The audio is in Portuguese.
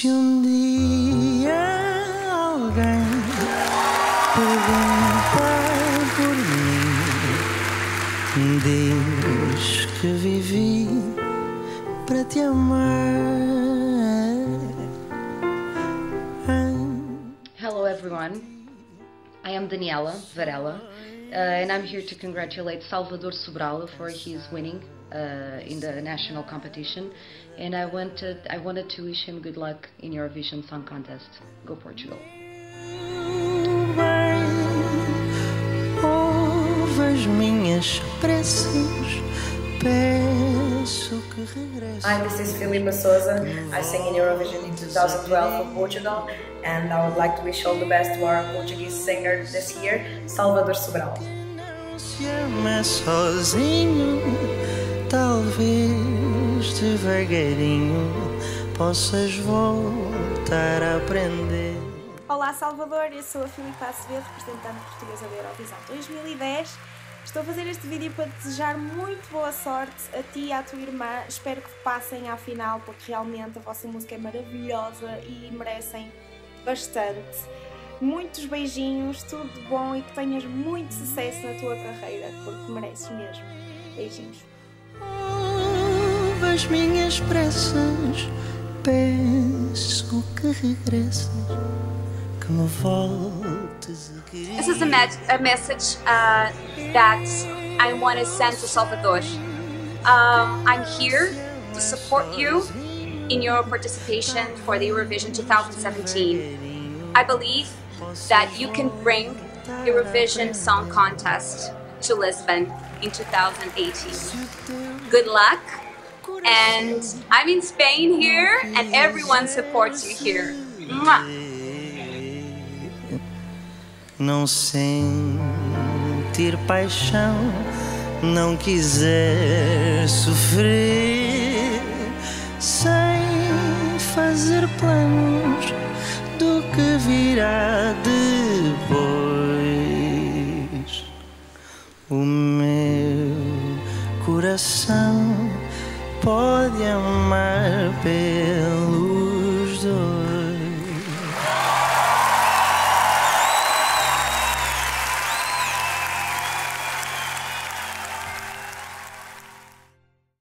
Se um dia alguém perguntar por mim, diz que vivi para te amar. Hello, everyone. I am Daniela Varela, uh, and I'm here to congratulate Salvador Sobral for his winning uh, in the national competition. And I wanted, I wanted to wish him good luck in Eurovision Song Contest. Go Portugal! bem, ouve as minhas preces, peço que regresse. Hi, this is Filipa Souza. I sang in Eurovision in 2012 for Portugal, and I would like to wish all the best to our Portuguese singer this year, Salvador Sobral. Talvez devagarinho possas voltar a aprender. Olá Salvador, eu sou a Filipa Acevedo, representante portuguesa da Eurovisão 2010. Estou a fazer este vídeo para desejar muito boa sorte a ti e à tua irmã. Espero que passem à final, porque realmente a vossa música é maravilhosa e merecem bastante. Muitos beijinhos, tudo de bom e que tenhas muito sucesso na tua carreira, porque mereces mesmo. Beijinhos. Minhas peço que que me voltes a querer. This is a, a message uh, that I want to send to Salvador. Um, I'm here to support you in your participation for the Eurovision 2017. I believe that you can bring Eurovision Song Contest to Lisbon in 2018. Good luck. And I'm in Spain here, and everyone supports you here. Não sentir paixão, não quiser sofrer, sem fazer planos do que virá depois. Coração pode amar pela